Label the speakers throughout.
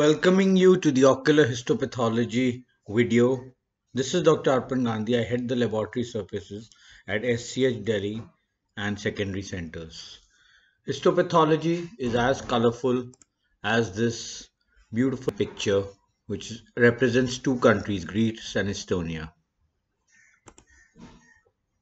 Speaker 1: Welcoming you to the ocular histopathology video. This is Dr. Arpan Gandhi. I head the laboratory services at SCH Delhi and secondary centers. Histopathology is as colorful as this beautiful picture which represents two countries, Greece and Estonia.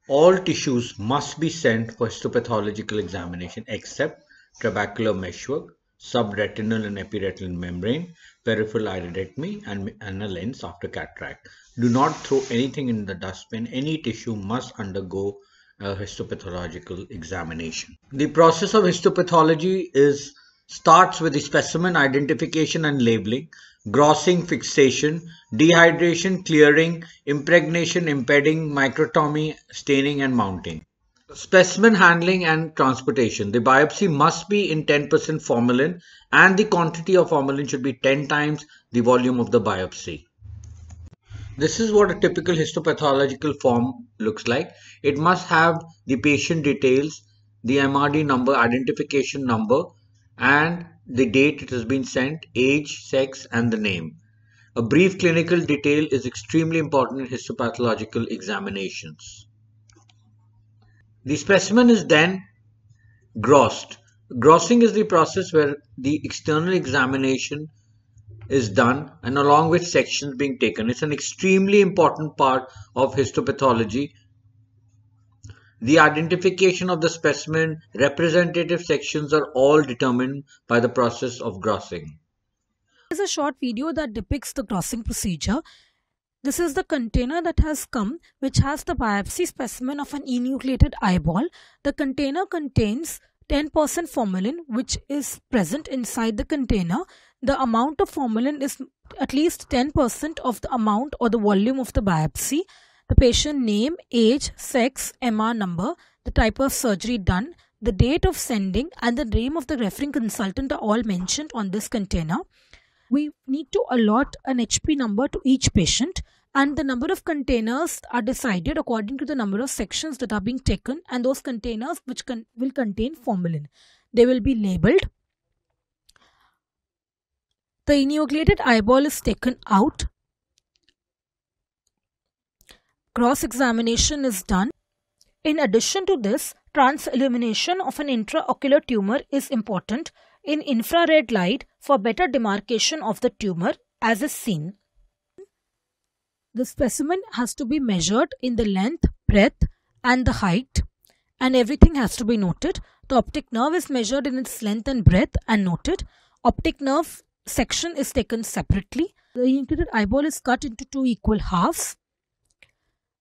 Speaker 1: All tissues must be sent for histopathological examination except trabecular meshwork, subretinal and epiretinal membrane, peripheral iridectomy, and, and a lens after cataract. Do not throw anything in the dustbin. Any tissue must undergo a histopathological examination. The process of histopathology is starts with the specimen identification and labeling, grossing, fixation, dehydration, clearing, impregnation, embedding, microtomy, staining and mounting. Specimen handling and transportation. The biopsy must be in 10% formalin and the quantity of formalin should be 10 times the volume of the biopsy. This is what a typical histopathological form looks like. It must have the patient details, the MRD number, identification number, and the date it has been sent, age, sex, and the name. A brief clinical detail is extremely important in histopathological examinations. The specimen is then grossed. Grossing is the process where the external examination is done and along with sections being taken. It's an extremely important part of histopathology the identification of the specimen, representative sections are all determined by the process of grossing.
Speaker 2: This is a short video that depicts the grossing procedure. This is the container that has come which has the biopsy specimen of an enucleated eyeball. The container contains 10% formalin which is present inside the container. The amount of formalin is at least 10% of the amount or the volume of the biopsy the patient name, age, sex, MR number, the type of surgery done, the date of sending and the name of the referring consultant are all mentioned on this container. We need to allot an HP number to each patient and the number of containers are decided according to the number of sections that are being taken and those containers which will contain formalin. They will be labeled. The enucleated eyeball is taken out gross-examination is done. In addition to this, transillumination of an intraocular tumor is important in infrared light for better demarcation of the tumor as is seen. The specimen has to be measured in the length, breadth and the height and everything has to be noted. The optic nerve is measured in its length and breadth and noted. Optic nerve section is taken separately. The enucleated eyeball is cut into two equal halves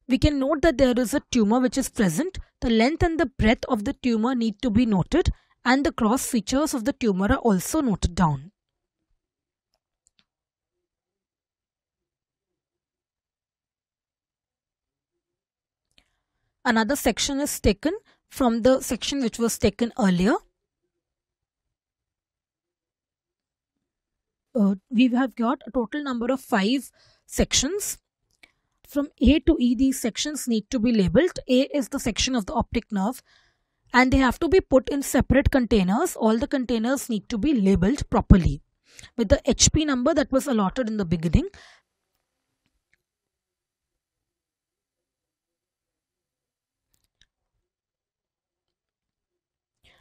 Speaker 2: we can note that there is a tumor which is present. The length and the breadth of the tumor need to be noted and the gross features of the tumor are also noted down. Another section is taken from the section which was taken earlier. Uh, we have got a total number of five sections from A to E, these sections need to be labeled. A is the section of the optic nerve and they have to be put in separate containers. All the containers need to be labeled properly with the HP number that was allotted in the beginning.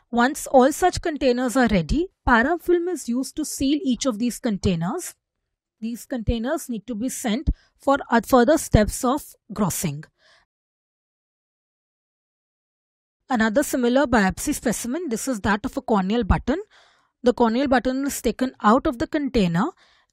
Speaker 2: Once all such containers are ready, parafilm is used to seal each of these containers these containers need to be sent for further steps of grossing. Another similar biopsy specimen, this is that of a corneal button. The corneal button is taken out of the container.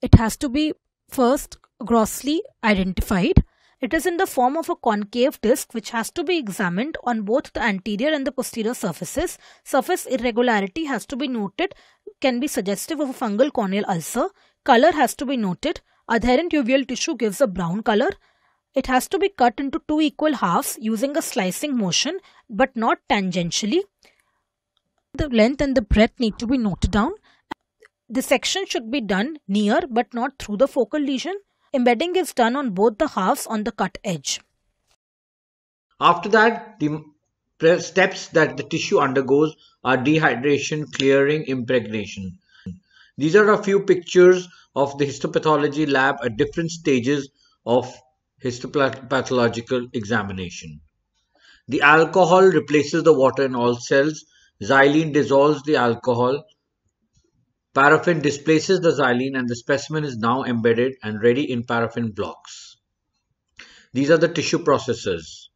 Speaker 2: It has to be first grossly identified. It is in the form of a concave disc which has to be examined on both the anterior and the posterior surfaces. Surface irregularity has to be noted, can be suggestive of a fungal corneal ulcer. Color has to be noted. Adherent uveal tissue gives a brown color. It has to be cut into two equal halves using a slicing motion but not tangentially. The length and the breadth need to be noted down. The section should be done near but not through the focal lesion. Embedding is done on both the halves on the cut edge.
Speaker 1: After that, the steps that the tissue undergoes are dehydration, clearing, impregnation. These are a few pictures of the histopathology lab at different stages of histopathological examination. The alcohol replaces the water in all cells. Xylene dissolves the alcohol. Paraffin displaces the xylene and the specimen is now embedded and ready in paraffin blocks. These are the tissue processes.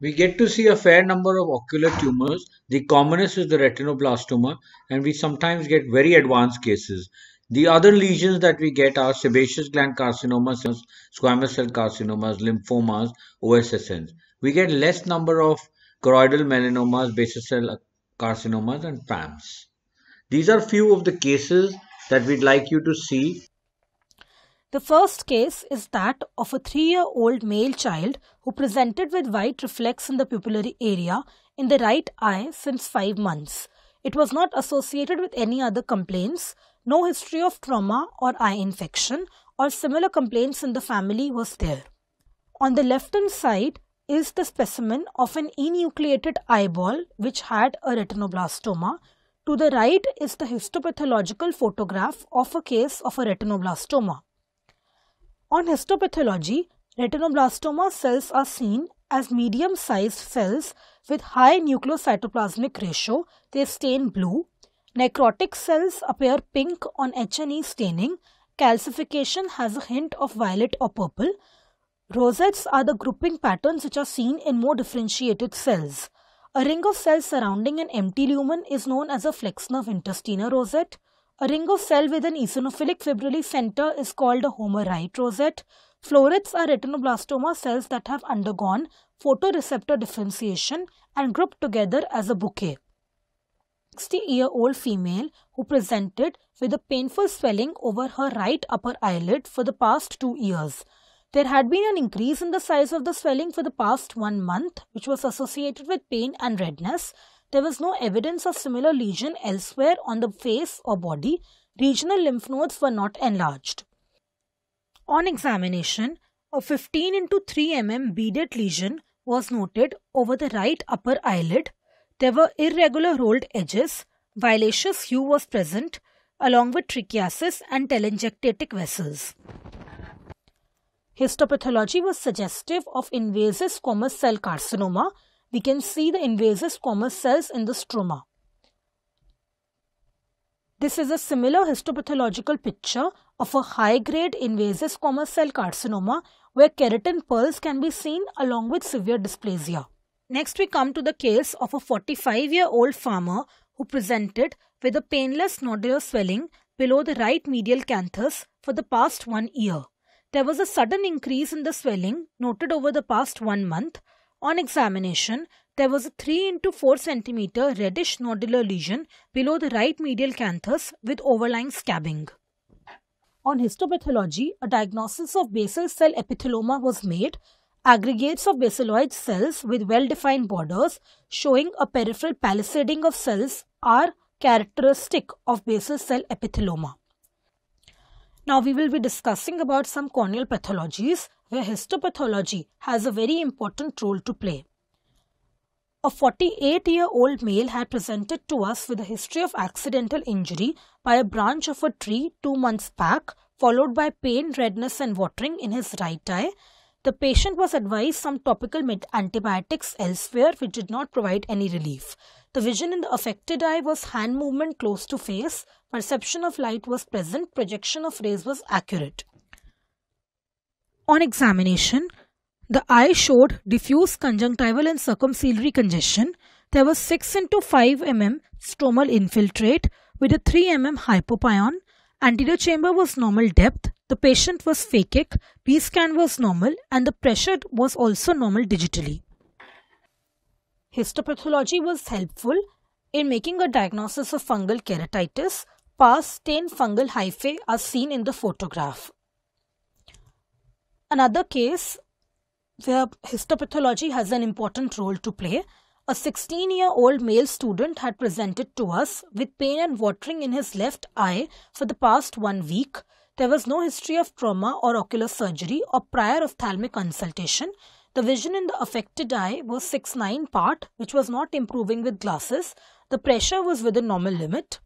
Speaker 1: We get to see a fair number of ocular tumors. The commonest is the retinoblastoma, and we sometimes get very advanced cases. The other lesions that we get are sebaceous gland carcinomas, squamous cell carcinomas, lymphomas, OSSNs. We get less number of choroidal melanomas, basal cell carcinomas, and PAMs. These are few of the cases that we'd like you to see
Speaker 2: the first case is that of a three year old male child who presented with white reflex in the pupillary area in the right eye since five months. It was not associated with any other complaints, no history of trauma or eye infection or similar complaints in the family was there. On the left hand side is the specimen of an enucleated eyeball which had a retinoblastoma. To the right is the histopathological photograph of a case of a retinoblastoma. On histopathology, retinoblastoma cells are seen as medium-sized cells with high nucleocytoplasmic ratio. They stain blue. Necrotic cells appear pink on H&E staining. Calcification has a hint of violet or purple. Rosettes are the grouping patterns which are seen in more differentiated cells. A ring of cells surrounding an empty lumen is known as a Flexner-Wintersteiner rosette. A ring of cell with an eosinophilic fibrillary center is called a Homer-Wright rosette. Florets are retinoblastoma cells that have undergone photoreceptor differentiation and grouped together as a bouquet. 60-year-old female who presented with a painful swelling over her right upper eyelid for the past two years. There had been an increase in the size of the swelling for the past one month, which was associated with pain and redness, there was no evidence of similar lesion elsewhere on the face or body. Regional lymph nodes were not enlarged. On examination, a 15 into 3 mm beaded lesion was noted over the right upper eyelid. There were irregular rolled edges. Violaceous hue was present along with trichiasis and telangiectatic vessels. Histopathology was suggestive of invasive squamous cell carcinoma we can see the invasive squamous cells in the stroma. This is a similar histopathological picture of a high-grade invasive squamous cell carcinoma where keratin pearls can be seen along with severe dysplasia. Next we come to the case of a 45-year-old farmer who presented with a painless nodular swelling below the right medial canthus for the past one year. There was a sudden increase in the swelling noted over the past one month on examination, there was a 3 into 4 cm reddish nodular lesion below the right medial canthus with overlying scabbing. On histopathology, a diagnosis of basal cell epithelioma was made. Aggregates of basaloid cells with well-defined borders showing a peripheral palisading of cells are characteristic of basal cell epithelioma. Now we will be discussing about some corneal pathologies where histopathology has a very important role to play. A 48-year-old male had presented to us with a history of accidental injury by a branch of a tree two months back, followed by pain, redness and watering in his right eye. The patient was advised some topical antibiotics elsewhere which did not provide any relief. The vision in the affected eye was hand movement close to face, perception of light was present, projection of rays was accurate. On examination, the eye showed diffuse conjunctival and circumciliary congestion. There was 6 into 5 mm stromal infiltrate with a 3 mm hypopyon. Anterior chamber was normal depth. The patient was phakic. B scan was normal and the pressure was also normal digitally. Histopathology was helpful in making a diagnosis of fungal keratitis. PAS stain fungal hyphae are seen in the photograph. Another case where histopathology has an important role to play. A 16 year old male student had presented to us with pain and watering in his left eye for the past one week. There was no history of trauma or ocular surgery or prior ophthalmic consultation. The vision in the affected eye was 6-9 part, which was not improving with glasses. The pressure was within normal limit.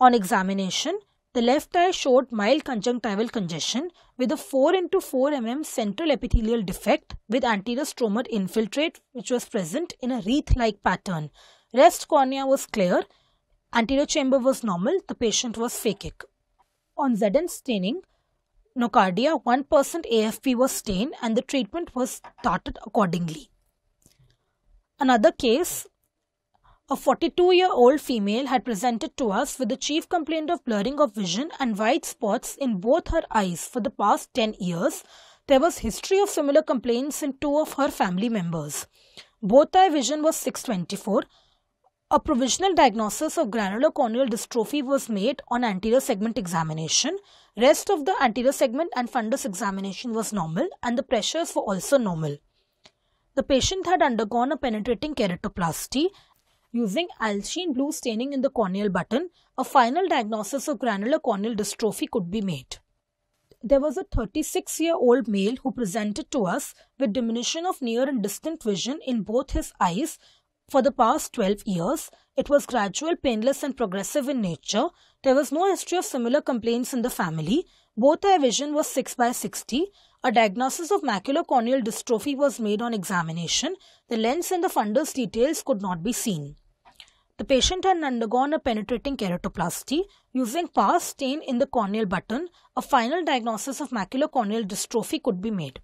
Speaker 2: On examination, the left eye showed mild conjunctival congestion with a 4 into 4 mm central epithelial defect with anterior stromal infiltrate which was present in a wreath-like pattern. Rest cornea was clear, anterior chamber was normal, the patient was phakic. On ZN staining, nocardia, 1% AFP was stained and the treatment was started accordingly. Another case, a 42-year-old female had presented to us with the chief complaint of blurring of vision and white spots in both her eyes for the past 10 years. There was history of similar complaints in two of her family members. Both eye vision was 624. A provisional diagnosis of granular corneal dystrophy was made on anterior segment examination. Rest of the anterior segment and fundus examination was normal and the pressures were also normal. The patient had undergone a penetrating keratoplasty. Using Alcian blue staining in the corneal button, a final diagnosis of granular corneal dystrophy could be made. There was a 36 year old male who presented to us with diminution of near and distant vision in both his eyes for the past 12 years. It was gradual, painless, and progressive in nature. There was no history of similar complaints in the family. Both eye vision was 6 by 60. A diagnosis of macular corneal dystrophy was made on examination. The lens and the fundus details could not be seen. The patient had undergone a penetrating keratoplasty. Using PAS stain in the corneal button, a final diagnosis of macular corneal dystrophy could be made.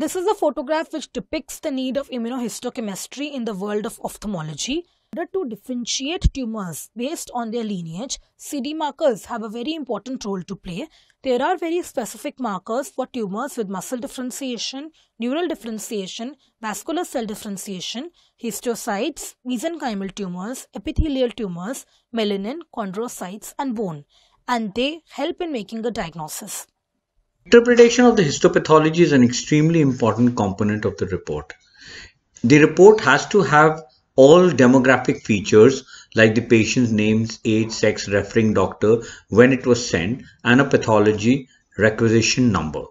Speaker 2: This is a photograph which depicts the need of immunohistochemistry in the world of ophthalmology. In order to differentiate tumors based on their lineage, CD markers have a very important role to play. There are very specific markers for tumors with muscle differentiation, neural differentiation, vascular cell differentiation, histiocytes, mesenchymal tumors, epithelial tumors, melanin, chondrocytes, and bone, and they help in making a diagnosis.
Speaker 1: Interpretation of the histopathology is an extremely important component of the report. The report has to have all demographic features like the patient's names, age, sex, referring doctor, when it was sent, and a pathology requisition number.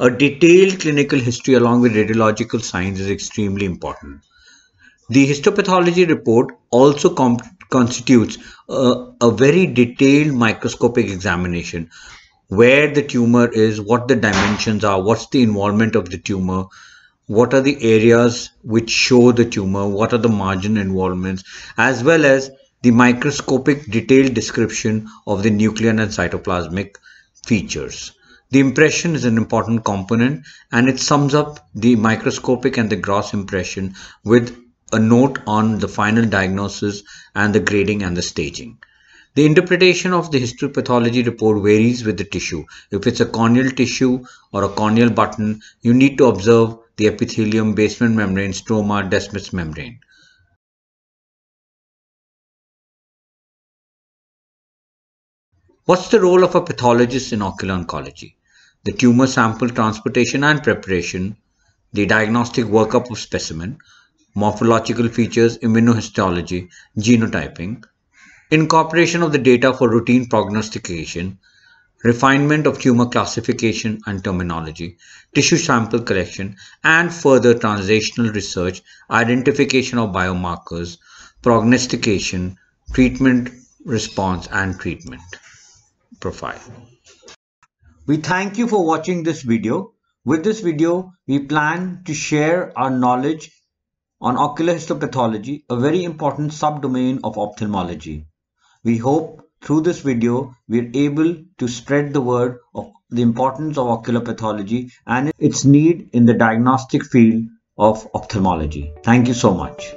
Speaker 1: A detailed clinical history along with radiological signs is extremely important. The histopathology report also constitutes a, a very detailed microscopic examination where the tumor is, what the dimensions are, what's the involvement of the tumor, what are the areas which show the tumor, what are the margin involvements, as well as the microscopic detailed description of the nuclear and cytoplasmic features. The impression is an important component and it sums up the microscopic and the gross impression with a note on the final diagnosis and the grading and the staging. The interpretation of the histopathology report varies with the tissue. If it's a corneal tissue or a corneal button, you need to observe the epithelium, basement membrane, stroma, Descemet's membrane. What's the role of a pathologist in ocular oncology? The tumor sample transportation and preparation, the diagnostic workup of specimen, morphological features, immunohistology, genotyping, incorporation of the data for routine prognostication, refinement of tumor classification and terminology, tissue sample collection, and further translational research, identification of biomarkers, prognostication, treatment response, and treatment profile. We thank you for watching this video. With this video, we plan to share our knowledge on ocular histopathology, a very important subdomain of ophthalmology. We hope through this video we're able to spread the word of the importance of ocular pathology and its need in the diagnostic field of ophthalmology. Thank you so much.